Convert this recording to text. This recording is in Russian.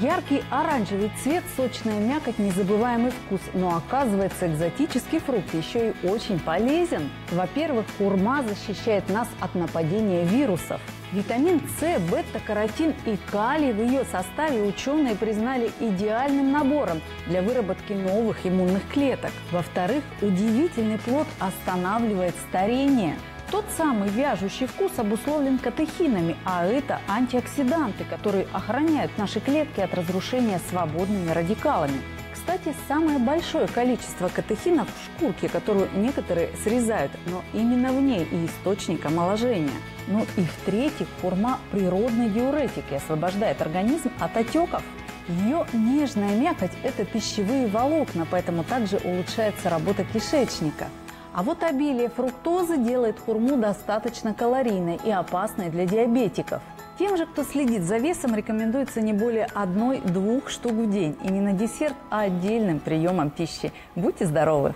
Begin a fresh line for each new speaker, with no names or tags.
Яркий оранжевый цвет, сочная мякоть, незабываемый вкус. Но оказывается, экзотический фрукт еще и очень полезен. Во-первых, хурма защищает нас от нападения вирусов. Витамин С, бета-каротин и калий в ее составе ученые признали идеальным набором для выработки новых иммунных клеток. Во-вторых, удивительный плод останавливает старение. Тот самый вяжущий вкус обусловлен катехинами, а это антиоксиданты, которые охраняют наши клетки от разрушения свободными радикалами. Кстати, самое большое количество катехинов в шкурке, которую некоторые срезают, но именно в ней и источник омоложения. Ну и в-третьих, хурма – природный диуретик и освобождает организм от отеков. Ее нежная мякоть – это пищевые волокна, поэтому также улучшается работа кишечника. А вот обилие фруктозы делает хурму достаточно калорийной и опасной для диабетиков. Тем же, кто следит за весом, рекомендуется не более одной-двух штук в день. И не на десерт, а отдельным приемом пищи. Будьте здоровы!